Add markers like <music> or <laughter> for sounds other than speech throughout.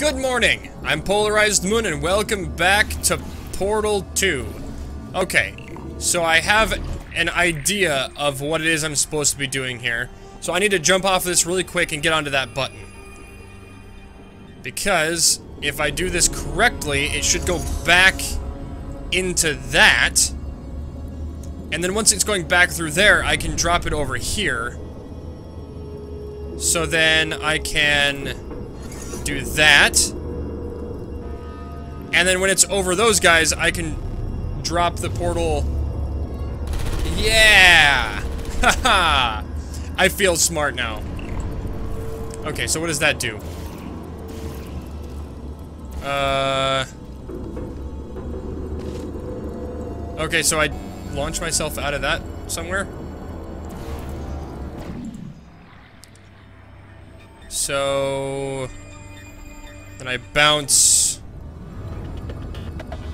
Good morning, I'm Polarized Moon and welcome back to Portal 2. Okay, so I have an idea of what it is I'm supposed to be doing here. So I need to jump off of this really quick and get onto that button. Because if I do this correctly, it should go back into that. And then once it's going back through there, I can drop it over here. So then I can do that. And then when it's over those guys, I can drop the portal. Yeah! Haha! <laughs> I feel smart now. Okay, so what does that do? Uh... Okay, so I launch myself out of that somewhere? So... Then I bounce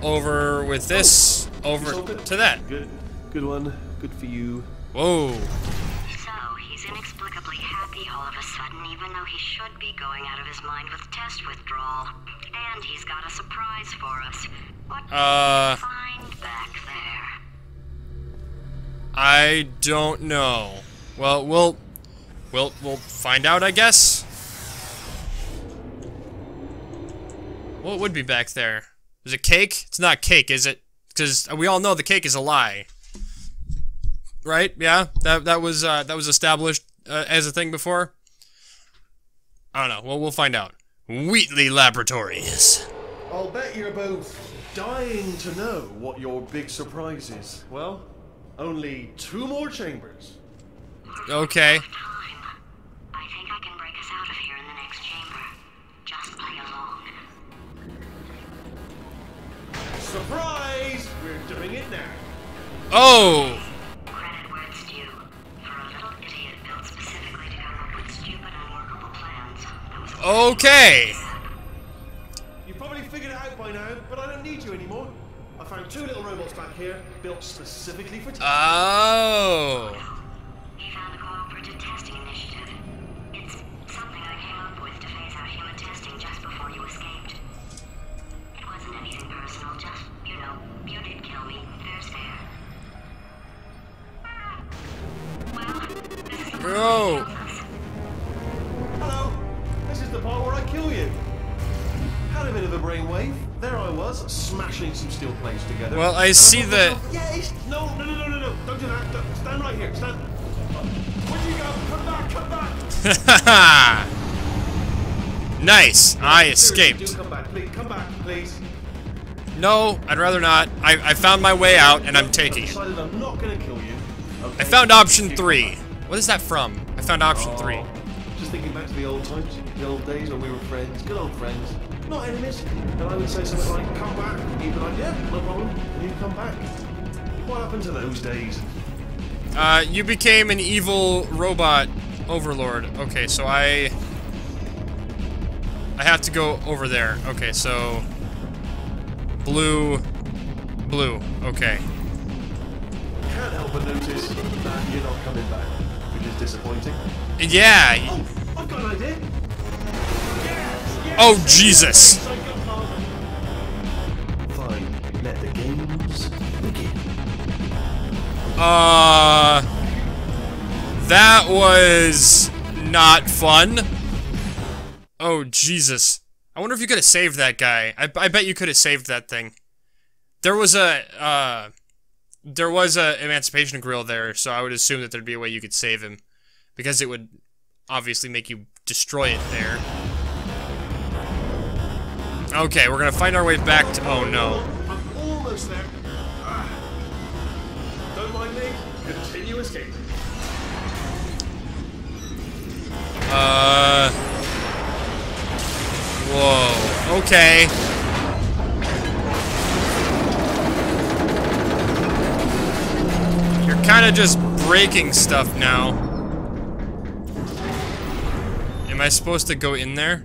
over with this over to that. Good, good one. Good for you. Whoa. So, he's inexplicably happy all of a sudden, even though he should be going out of his mind with test withdrawal. And he's got a surprise for us. What Uh. find back there? I don't know. Well, we'll we'll we'll find out, I guess. What would be back there? Is it cake? It's not cake, is it? Because we all know the cake is a lie. Right? Yeah. That that was uh, that was established uh, as a thing before. I don't know. Well, we'll find out. Wheatley Laboratories. I'll bet you're both dying to know what your big surprise is. Well, only two more chambers. Okay. Surprise! We're doing it now. Oh. Credit where it's due. For a little idiot built specifically to come up with stupid, unworkable plans. Okay. You've probably figured it out by now, but I don't need you anymore. I found two little robots back here, built specifically for. Oh. Smashing some steel plates together. Well, I see the- myself, Yes! No, no, no, no, no, no! Don't do that! Don't- stand right here, stand. Where'd you go? Come back, come back! <laughs> nice. I escaped. Come back, please. Come back, please. No, I'd rather not. I, I found my way out and I'm taking it. I'm not gonna kill you. Okay? I found option three. What is that from? I found option three. Oh, Just thinking back to the old times, the old days when we were friends, good old friends, not enemies. And I would say something like, "Come back," you'd be like, "Yeah, no problem," and you'd come back. What happened to those days? Uh, you became an evil robot overlord. Okay, so I... I have to go over there. Okay, so... Blue... Blue. Okay. Can't help but notice that you're not coming back, which is disappointing. Yeah. Oh, I've got an idea. Oh, Jesus. yes, I got one. Fine, let the games begin. Uh... That was... Not fun. Oh, Jesus. I wonder if you could have saved that guy. I, I bet you could have saved that thing. There was a, uh... There was a Emancipation Grill there, so I would assume that there'd be a way you could save him. Because it would obviously make you destroy it there. Okay, we're gonna find our way back to- oh no. I'm almost there. Don't mind me. Continue escaping. Uh... Whoa. Okay. You're kind of just breaking stuff now. Am I supposed to go in there?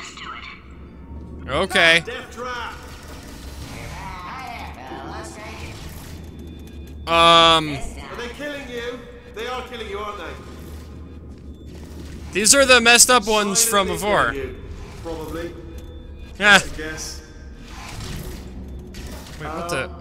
Just do it. Okay. Um... Are they killing you? They are killing you, aren't they? These are the messed up ones from before. you, Probably. Yeah. I guess. Wait, what the? Um,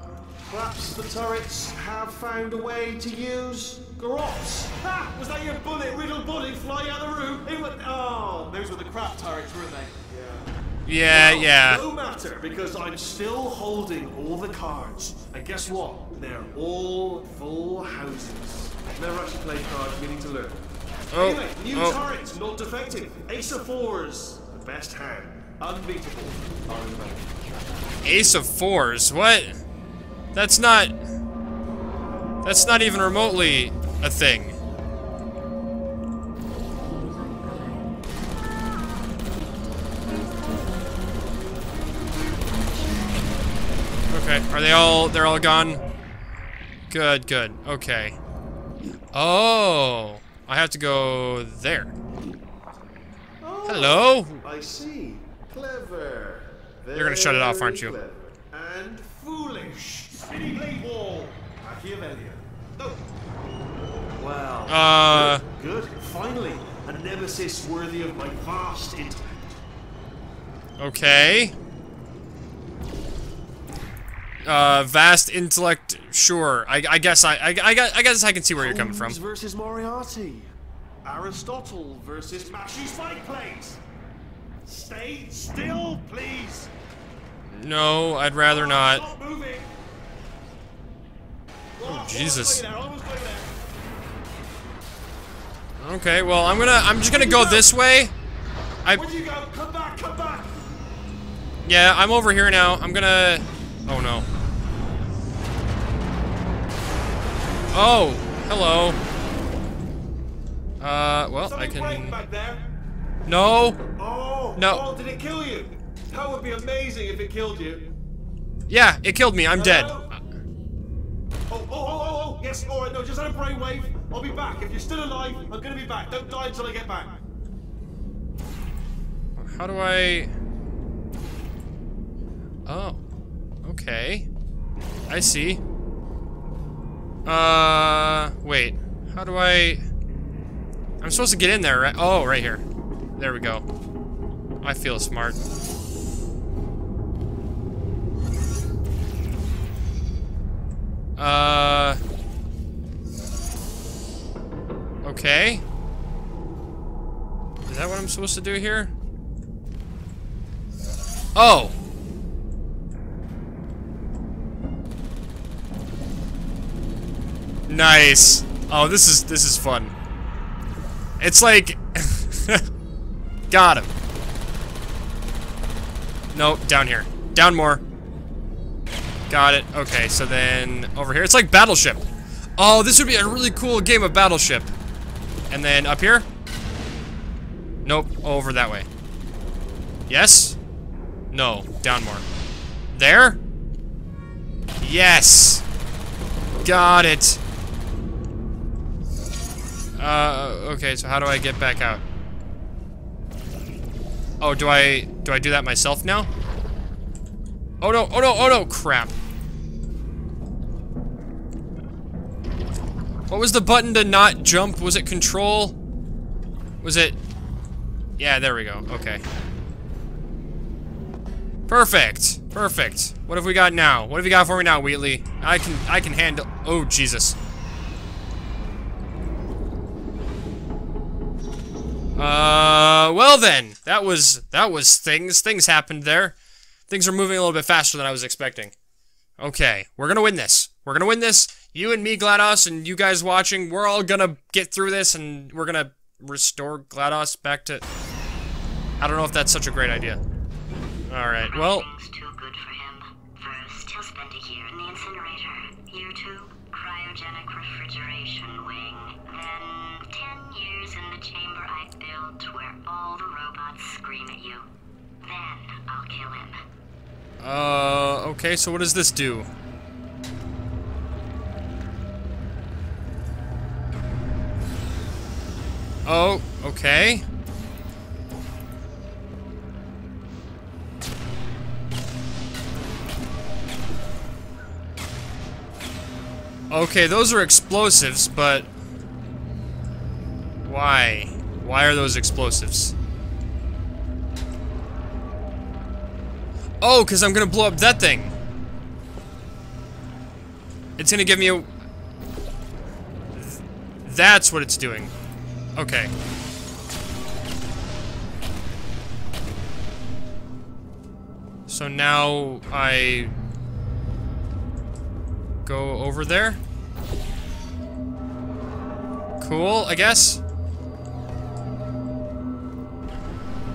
Perhaps the turrets have found a way to use garrotes. Ha! Was that your bullet, riddled bullet flying out of the room? It oh, those were the crap turrets, weren't they? Yeah, Well, yeah. No matter, because I'm still holding all the cards. And guess what? They're all full houses. Never actually played cards, meaning to learn. Oh, Anyway, new oh. turrets, not defective. Ace of fours, the best hand. Unbeatable. Ace of fours. What? That's not. That's not even remotely a thing. Okay, are they all? They're all gone. Good, good. Okay. Oh, I have to go there. Oh, Hello. I see. Clever. You're gonna shut it off, aren't you? And foolish. Well. Uh. Good. good. Finally, a nemesis worthy of my vast intellect. Okay. Uh, vast intellect. Sure. I, I guess I, I, I, guess- I can see where you're coming from. Versus Moriarty. Aristotle versus Mashy Spike Plates. Stay still, please. No, I'd rather not. Stop moving. Oh, Jesus. Okay, well, I'm gonna, I'm just gonna go this way. I, Where'd you go? Come back, come back. yeah, I'm over here now. I'm gonna, oh no. Oh, hello. Uh, well, I Something can, back there. no. Oh, No. Oh, did it kill you? That would be amazing if it killed you. Yeah, it killed me. I'm dead. Hello? Oh, oh, oh, oh, yes, all right, no, just had a brainwave. I'll be back. If you're still alive, I'm gonna be back. Don't die until I get back. How do I... Oh. Okay. I see. Uh, wait. How do I... I'm supposed to get in there, right? Oh, right here. There we go. I feel smart. Uh... Okay. Is that what I'm supposed to do here? Oh. Nice. Oh, this is this is fun. It's like <laughs> Got him. No, down here. Down more. Got it. Okay, so then over here. It's like Battleship. Oh, this would be a really cool game of Battleship. And then up here? Nope, over that way. Yes? No, down more. There? Yes! Got it. Uh, okay, so how do I get back out? Oh, do I, do I do that myself now? Oh no, oh no, oh no, crap. What was the button to not jump? Was it control? Was it? Yeah, there we go, okay. Perfect. Perfect. What have we got now? What have you got for me now, Wheatley? I can I can handle Oh Jesus. Uh well then. That was that was things. Things happened there. Things are moving a little bit faster than I was expecting. Okay, we're gonna win this. We're gonna win this. You and me, GLaDOS, and you guys watching, we're all gonna get through this and we're gonna restore GLaDOS back to I don't know if that's such a great idea. Alright, well, too good for him. First, he'll spend a year in the incinerator. Year two, cryogenic refrigeration wing. Then, ten years in the chamber I built where all the robots scream at you. Then, I'll kill him. Uh, okay, so what does this do? Oh, okay. Okay, those are explosives, but... Why? Why are those explosives? Oh, because I'm gonna blow up that thing. It's gonna give me a... That's what it's doing. Okay. So now I go over there. Cool, I guess.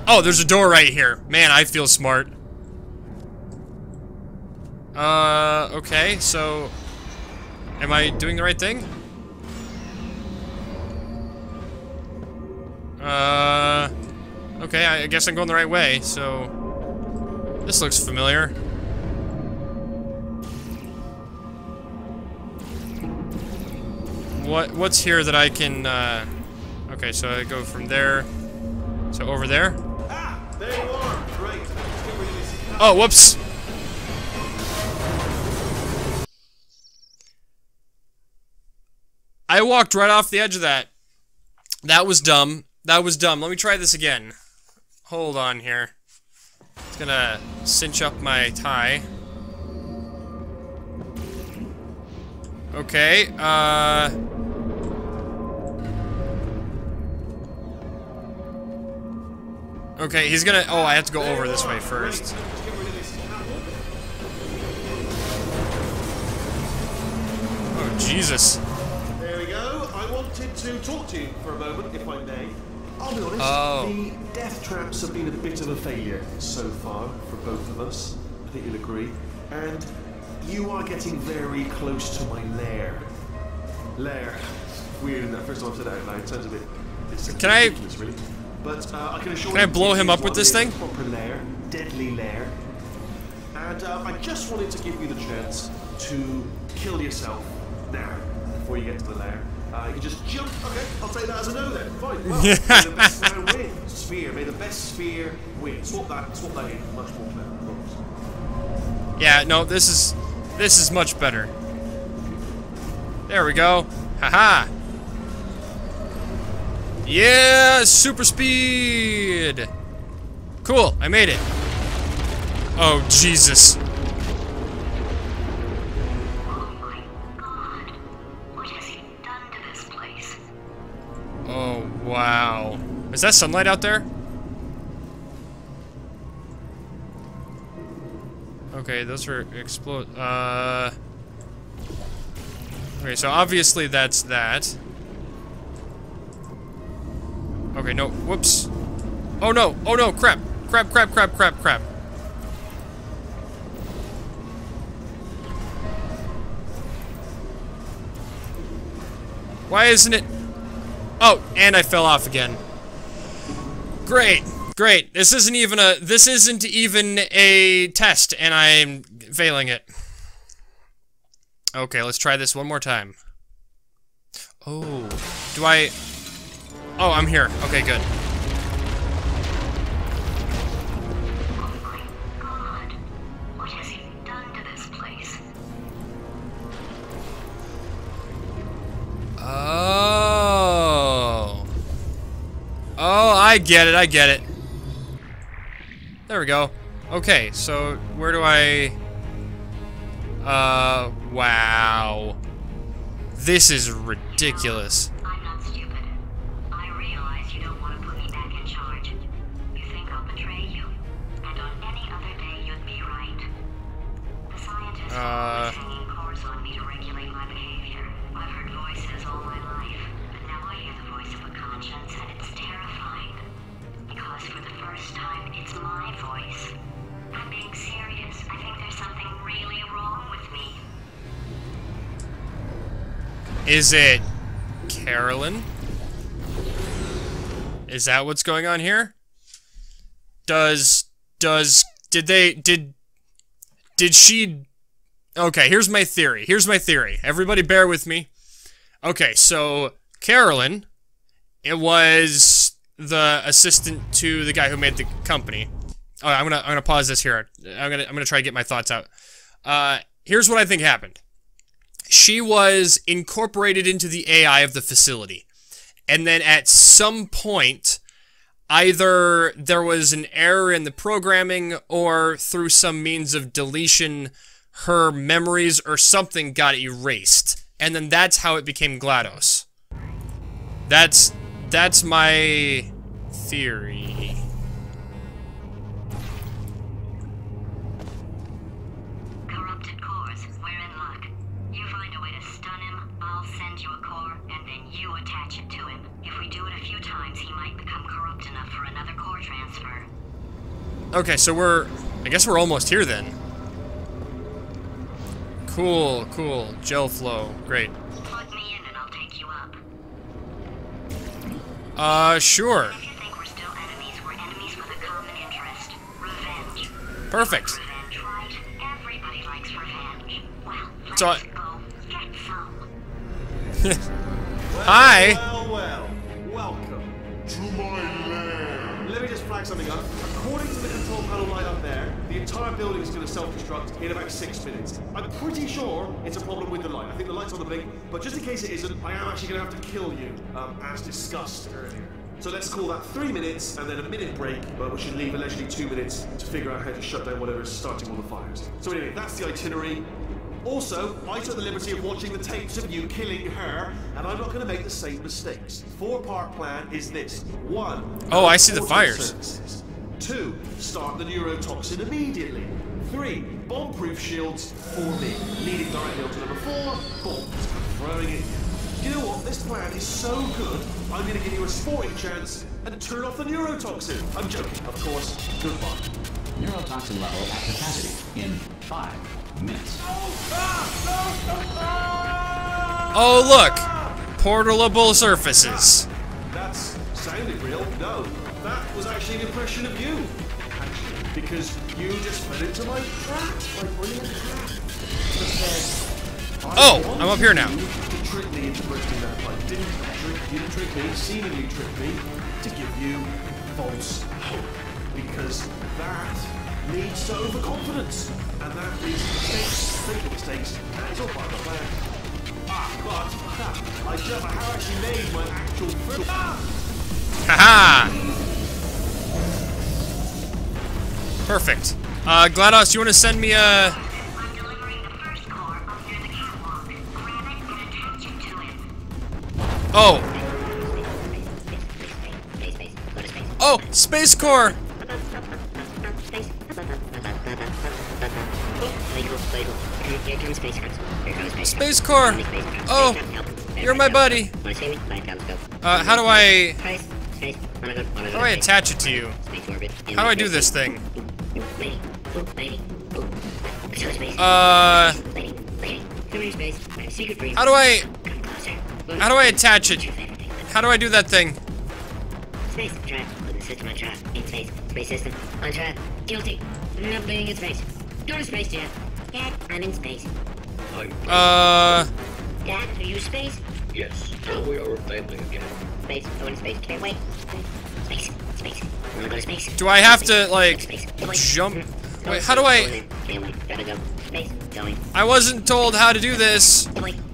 Oh, there's a door right here. Man, I feel smart. Uh, okay, so... Am I doing the right thing? Uh... Okay, I guess I'm going the right way, so... This looks familiar. What what's here that I can uh Okay, so I go from there so over there. Ah, there you are. Great. Oh, whoops. I walked right off the edge of that. That was dumb. That was dumb. Let me try this again. Hold on here. It's gonna cinch up my tie. Okay, uh... Okay, he's gonna- oh, I have to go over this way first. Oh, Jesus. There we go. I wanted to talk to you for a moment, if I may. I'll be honest, Oh. the death traps have been a bit of a failure so far for both of us. I think you'll agree. And you are getting very close to my lair. Lair. Weird, in that first time I've said that out loud, it sounds a bit. It's Can I- really. But uh, I can assure Can I blow him up with this thing? Proper lair, deadly lair. And uh, I just wanted to give you the chance to kill yourself now, before you get to the lair. Uh, you just jump. Okay, I'll take that as a no then. Fine. <laughs> Well, may the best man win. Sphere. May the best sphere win. Swap that. Swap that in. Much more of. Yeah, no, this is this is much better. There we go. Haha. Yeah, super speed. Cool, I made it. Oh Jesus. Wow. Is that sunlight out there? Okay, those are explode. Uh. Okay, so obviously that's that. Okay, no. Whoops. Oh no. Oh no. Crap. Crap. Crap. Crap. Crap. Crap. Why isn't it? Oh, and I fell off again. Great, great. This isn't even a. This isn't even a test, and I'm failing it. Okay, let's try this one more time. Oh, do I? Oh, I'm here. Okay, good. I get it. I get it. There we go. Okay, so where do I? Uh, wow. This is ridiculous. I'm Is it Caroline? Is that what's going on here? Does does did they did did she Okay, here's my theory. Here's my theory. Everybody bear with me. Okay, so Caroline it was the assistant to the guy who made the company. Oh, I'm gonna I'm gonna pause this here. I'm gonna I'm gonna try to get my thoughts out. Uh, here's what I think happened she was incorporated into the AI of the facility. and then at some point, either there was an error in the programming or through some means of deletion, her memories or something got erased. And then that's how it became GLaDOS. That's that's my theory. Attach it to him. If we do it a few times, he might become corrupt enough for another core transfer. Okay, so we're I guess we're almost here then. Cool, cool. Gel flow. Great. Plug me in and I'll take you up. Uh, sure. If you think we're still enemies, enemies with a common interest. Revenge. Perfect. Revenge, right? Everybody likes revenge. Well, So I- <laughs> Hi. Well, well, welcome. To my lair. Let me just flag something up. According to the control panel light up there, the entire building is going to self-destruct in about six minutes. I'm pretty sure it's a problem with the light. I think the light's on the blink, but just in case it isn't, I am actually going to have to kill you, um, as discussed earlier. So let's call that three minutes and then a minute break, but we should leave allegedly two minutes to figure out how to shut down whatever is starting all the fires. So anyway, that's the itinerary. Also, I took the liberty of watching the tapes of you killing her, and I'm not going to make the same mistakes. Four-part plan is this: one, Oh, I see the fires. services. Two, start the neurotoxin immediately. Three, bomb-proof shields for me. Leading directly onto number four, bombs. Throwing it. You know what? This plan is so good. I'm going to give you a sporting chance and turn off the neurotoxin. I'm joking, of course. Goodbye. Neurotoxin level at capacity in five minutes. Oh, look. Portalable surfaces. That's sounded real. No, that was actually an impression of you. Actually, because you just fell into my trap by putting a trap. Said, Oh, I'm up here now. To trick me into bursting that pipe. Didn't trick, you didn't trick me, seemingly trick me to give you false hope. Because that leads to overconfidence. And that leads to mistakes, making mistakes, and it's all part of the plan. Ah, but ha, I don't know how I actually made my actual film. Ah! Haha. Perfect. Uh, GLaDOS, you want to send me a... Oh! delivering the first Space crabs. Oh, you're my buddy. Uh, how do I... How do I attach it to you? How do I do this thing? Uh, how do I... How do I attach it? How do I do that thing? Space, trap. With the system on trap. In space. Space system. On trap. Guilty. Not being in space. Go to space, Dad. Dad, I'm in space. Uh, Dad, are you space? Yes, now we are a family again. Space, going to space. Can't wait. Space, space. Wanna go to space? do I have to, like, Space. Jump? Going. Wait, how do I... Going. Can't wait. Gotta go. Space. Going. I wasn't told how to do this.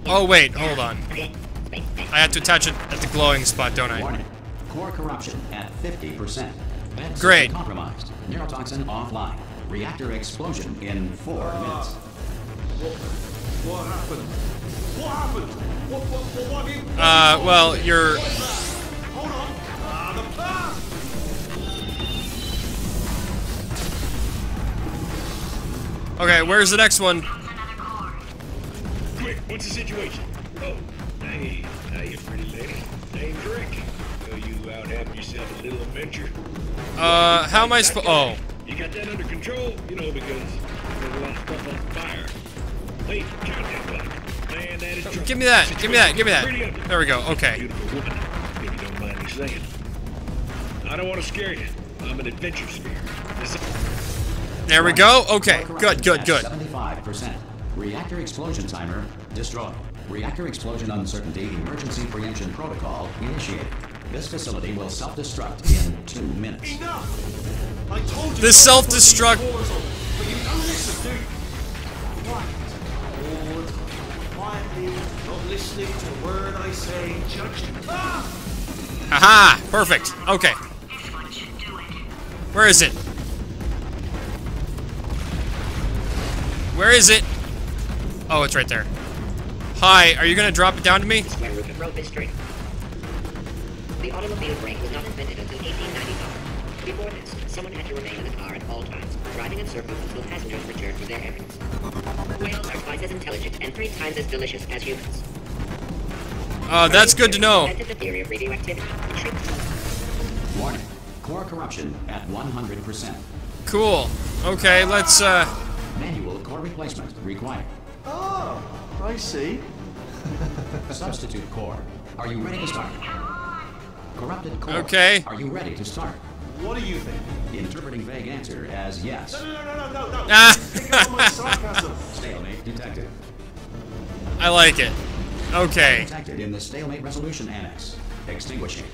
Oh, wait, hold on. Okay. Space. space. I have to attach it at the glowing spot, don't I? Warning. Core corruption at 50%. Vent Great. Compromised. Neurotoxin offline. Reactor explosion in four minutes. What, what happened? What happened? What, what, what, what. Uh, well, you're... Hold on. Ah, the... Ah! Okay, where's the next one? Quick, what's the situation? Oh, hey, how you pretty lady? Name's Rick. So you out having yourself a little adventure? Uh, how am I supposed... Oh. You got that under control? You know, because there's a lot of stuff on fire. Wait, count that clock. Man, that is trouble. Give me that, give me that, give me that. There we go, okay. Beautiful woman, if you don't mind me saying. I don't want to scare you. I'm an adventure sphere. This There we go, okay. Good, good, good. 75%. Reactor explosion timer destroyed. Reactor explosion uncertainty emergency preemption protocol initiated. This facility will self-destruct in two minutes. Enough! Self-destruct- the. Ah! Aha! Perfect. Okay. Where is it? Where is it? Oh, it's right there. Hi, are you gonna drop it down to me? The automobile brake was not invented until 1895. Before this, someone had to remain in the car at all times, driving in circles until passengers returned from their errands. Whales are twice as intelligent and three times as delicious as humans. Uh, that's good to know. The theory of radioactivity. Warning. Core corruption at 100%. Cool. Okay, let's, uh... Manual core replacement required. Oh, I see. <laughs> Substitute core. Are you ready to start? Corrupted core. Okay. Are you ready to start? What do you think? Interpreting vague answer as yes. No, no, no, no, no, no. Ah. Pick up on my sarcasm. <laughs> Stalemate detected. I like it. Okay. Detected in the stalemate resolution annex. Extinguishing.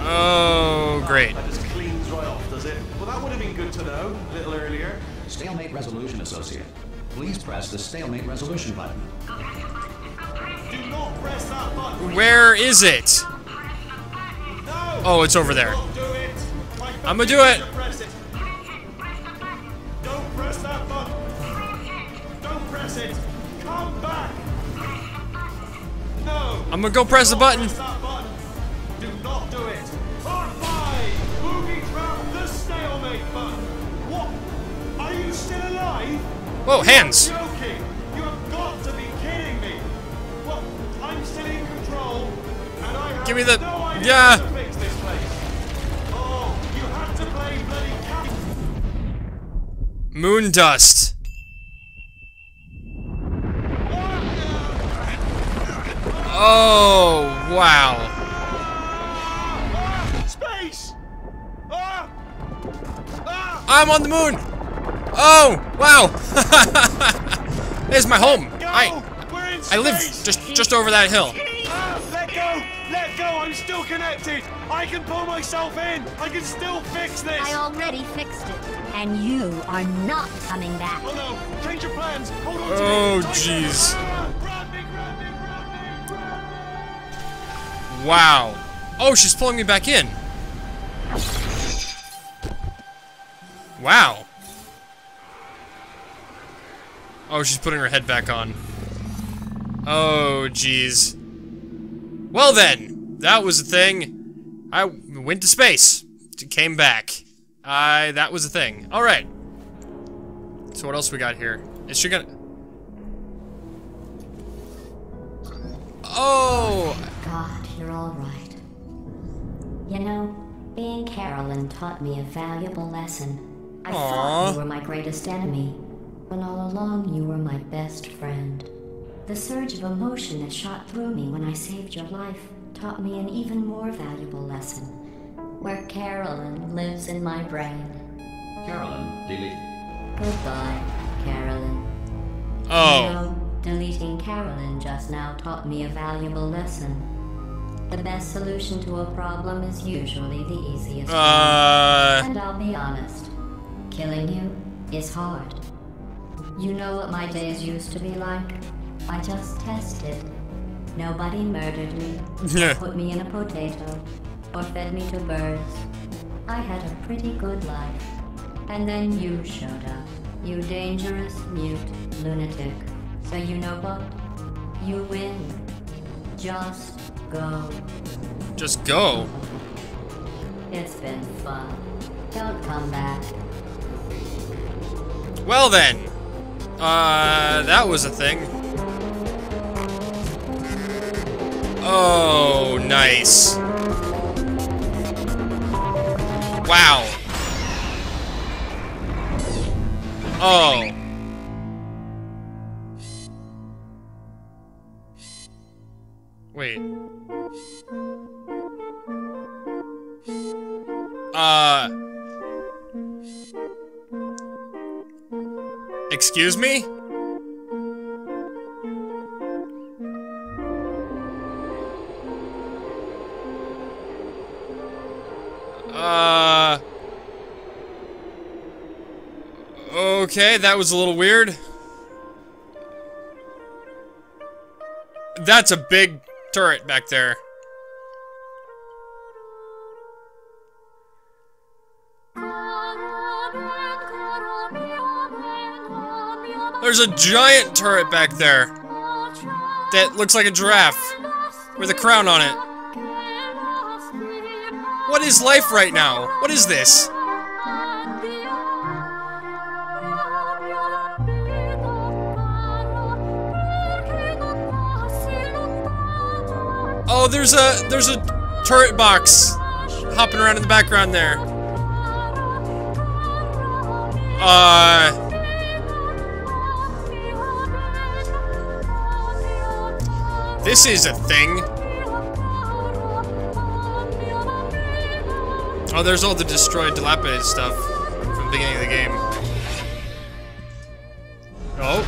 Oh, great. That just cleans right off, does it? Well, that would have been good to know a little earlier. Stalemate resolution associate. Please press the stalemate resolution button. Do not press that button. Where is it? Oh, it's over there. It. I'ma do it. computer Press it. Don't press that button. Don't press it. Come back. No. I'm gonna go press the button. Press that button. Do not do it. Five. Trap the stalemate button. What? Are you still alive? Whoa, hands. You're joking. You have got to be kidding me. Well, I'm still in control, and I have Give me the- no yeah. Moon dust. Oh, wow. Space. Ah! Ah! I'm on the moon. Oh, wow. <laughs> There's my home. Go! I We're in I live just just over that hill. Ah, let go! Let go! I'm still connected. I can pull myself in. I can still fix this. I already fixed it. And you are not coming back. Oh no! Change your plans. Hold on to Oh, me. Tighten. jeez. Wow. Oh, she's pulling me back in. Wow. Oh, she's putting her head back on. Oh, jeez. Well then, that was a thing. I went to space. Came back. I that was a thing. All right. So what else we got here? Is she gonna? Oh, God, you're all right. You know, being Caroline taught me a valuable lesson. I Aw. thought you were my greatest enemy, when all along you were my best friend. The surge of emotion that shot through me when I saved your life taught me an even more valuable lesson, where Caroline lives in my brain. Caroline, delete. Goodbye, Caroline. oh. You know, deleting Caroline just now taught me a valuable lesson. The best solution to a problem is usually the easiest. one. Uh. And I'll be honest, killing you is hard. You know what my days used to be like? I just tested. Nobody murdered me, Yeah. <laughs> put me in a potato, or fed me to birds. I had a pretty good life. And then you showed up. You dangerous, mute lunatic. So you know what? You win. Just go. Just go. It's been fun. Don't come back. Well then. Uh, that was a thing. Oh, nice. Wow. Oh. Wait. Uh. Excuse me? Okay, that was a little weird. That's a big turret back there. There's a giant turret back there that looks like a giraffe with a crown on it. What is life right now? What is this? Oh, there's a there's a turret box hopping around in the background there. Uh This is a thing. Oh, there's all the destroyed, dilapidated stuff from the beginning of the game. Oh.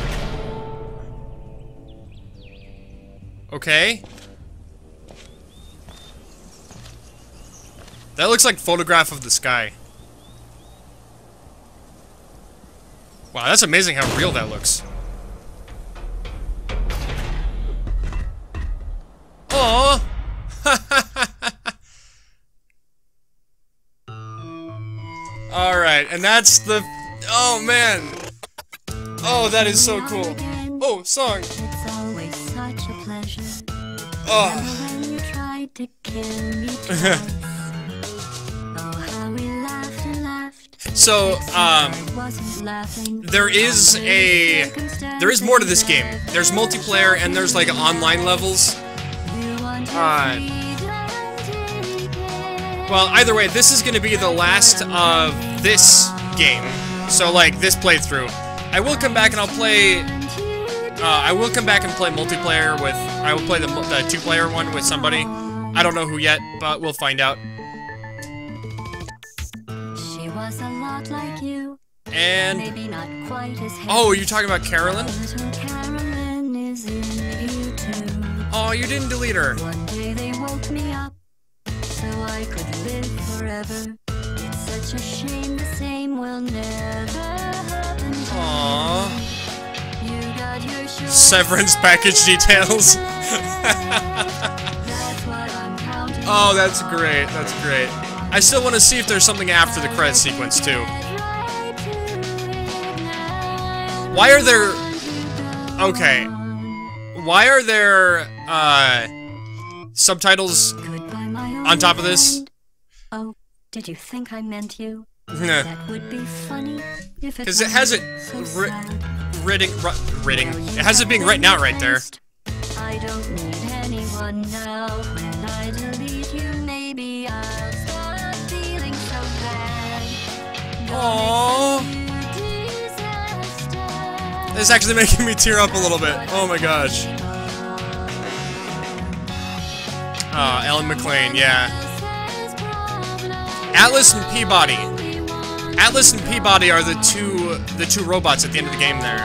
Okay. That looks like photograph of the sky. Wow, that's amazing how real that looks. Aww. <laughs> Alright, and that's the... Oh, man. Oh, that is so cool. Oh, song. It's always such a pleasure. Oh. <laughs> So, um, there is a... There is more to this game. There's multiplayer and there's, like, online levels. Uh, well, either way, this is going to be the last of this game. So, like, this playthrough. I will come back and I'll play... Uh, I will come back and play multiplayer with... I will play the, the two-player one with somebody. I don't know who yet, but we'll find out. And... Maybe not quite as Oh, are talking about Caroline? Caroline is in you too. Oh, you didn't delete her. One day they woke me up so I could live forever. It's such a shame the same will never happen. Aww. You. Severance package details. <laughs> That's what I'm counting. oh, that's great. That's great. I still want to see if there's something after the credit sequence, too. Why are there... Okay. Why are there, uh... Subtitles Goodbye, my old on top of this? Oh, did you think I meant you? That would be funny if it Because it has it so ri- ridding, ridding. It has it being written out right there. I don't need anyone now. When I delete you, maybe I'll stop feeling so bad. Aww. It's actually making me tear up a little bit. Oh my gosh. Ah, Ellen McLain, yeah. Atlas and P-body. Atlas and P-body are the two the two robots at the end of the game there.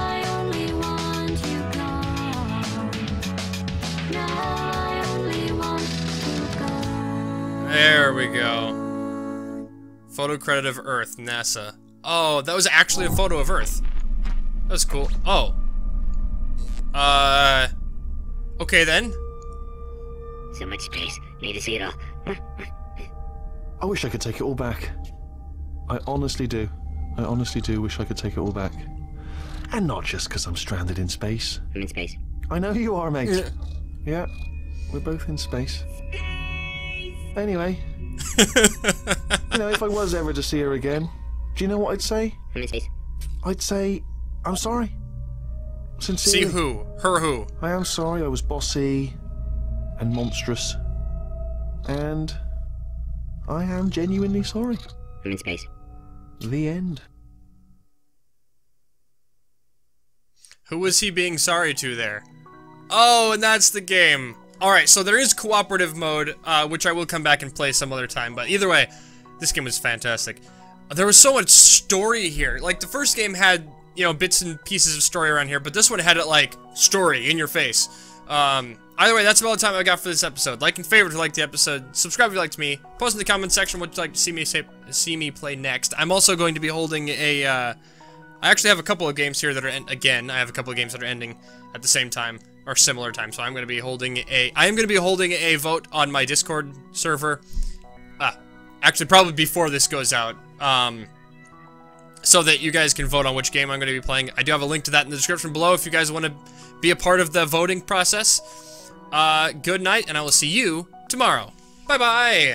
There we go. Photo credit of Earth, NASA. Oh, that was actually a photo of Earth. That was cool. Oh. Uh. Okay then. So much space. Need to see it all. I wish I could take it all back. I honestly do. I honestly do wish I could take it all back. And not just because I'm stranded in space. I'm in space. I know you are, mate. Yeah, yeah. we're both in space. Anyway, <laughs> you know, if I was ever to see her again, do you know what I'd say? I'm in space. I'd say, I'm sorry. See who? Her who? I am sorry I was bossy and monstrous. And I am genuinely sorry. I'm in space. The end. Who was he being sorry to there? Oh, and that's the game. Alright, so there is cooperative mode, uh, which I will come back and play some other time, but either way, this game was fantastic. There was so much story here. Like, the first game had, you know, bits and pieces of story around here, but this one had it, like, story in your face. Um, either way, that's about the time I got for this episode. Like and favorite if you liked the episode. Subscribe if you liked me. Post in the comment section what you'd like to see me say, see me play next. I'm also going to be holding a, uh, I actually have a couple of games here that are, again, I have a couple of games that are ending at the same time. or similar time. So I'm going to be holding a I am going to be holding a vote on my Discord server. Uh, actually, probably before this goes out. Um, so that you guys can vote on which game I'm going to be playing. I do have a link to that in the description below if you guys want to be a part of the voting process. Uh, good night, and I will see you tomorrow. Bye-bye!